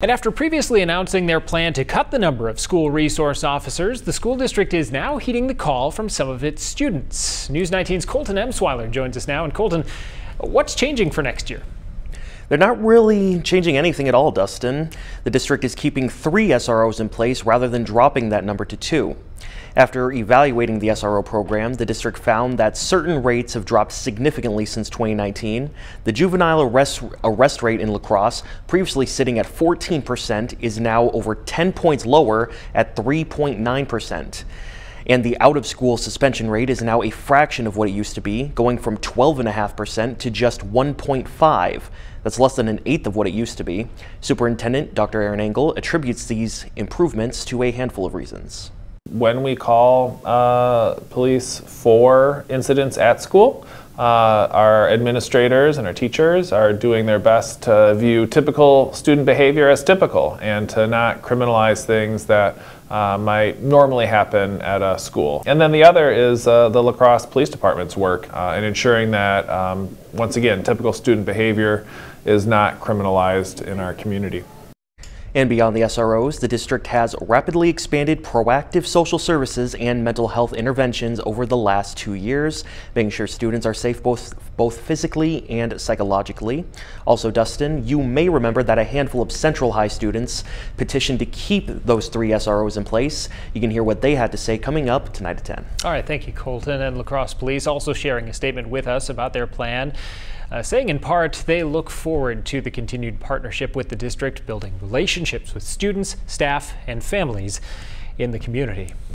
And after previously announcing their plan to cut the number of school resource officers, the school district is now heeding the call from some of its students. News 19's Colton Emsweiler joins us now. And Colton, what's changing for next year? They're not really changing anything at all, Dustin. The district is keeping three SROs in place rather than dropping that number to two. After evaluating the SRO program, the district found that certain rates have dropped significantly since 2019. The juvenile arrest, arrest rate in La Crosse, previously sitting at 14%, is now over 10 points lower at 3.9%. And the out of school suspension rate is now a fraction of what it used to be, going from 12.5% to just 1.5. That's less than an eighth of what it used to be. Superintendent Dr. Aaron Engel attributes these improvements to a handful of reasons. When we call uh, police for incidents at school, uh, our administrators and our teachers are doing their best to view typical student behavior as typical and to not criminalize things that uh, might normally happen at a school. And then the other is uh, the La Crosse Police Department's work uh, in ensuring that, um, once again, typical student behavior is not criminalized in our community. And beyond the SROs, the district has rapidly expanded proactive social services and mental health interventions over the last two years, making sure students are safe both, both physically and psychologically. Also, Dustin, you may remember that a handful of Central High students petitioned to keep those three SROs in place. You can hear what they had to say coming up tonight at 10. All right, thank you, Colton. And La Crosse Police also sharing a statement with us about their plan uh, saying in part they look forward to the continued partnership with the district, building relationships with students, staff, and families in the community.